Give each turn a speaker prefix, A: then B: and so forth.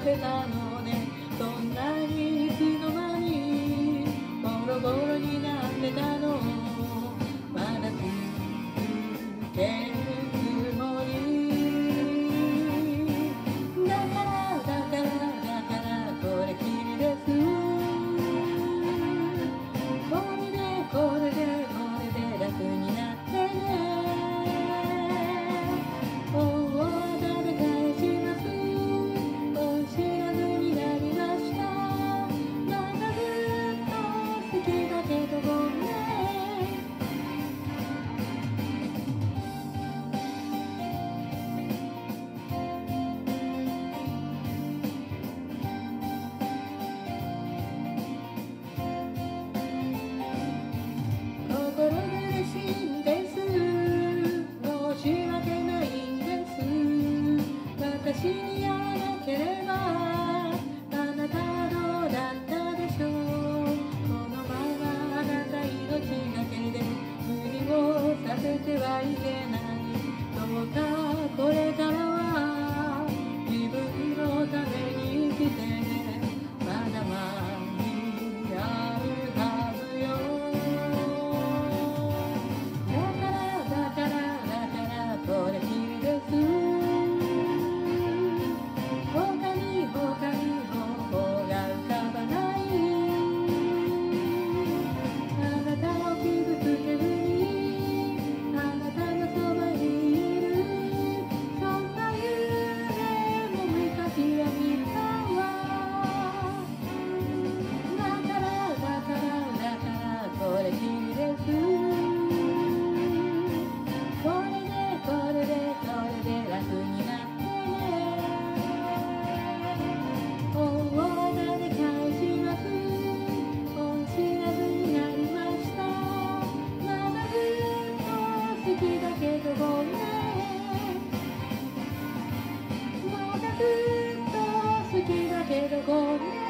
A: 앞에 나눠 需要 the oh gone.